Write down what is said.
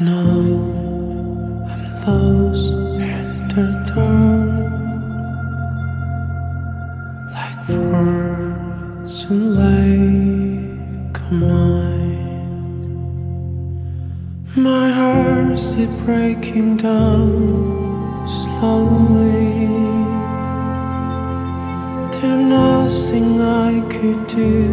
know I'm lost in the Like words in like a mine My heart's is breaking down slowly. There's nothing I could do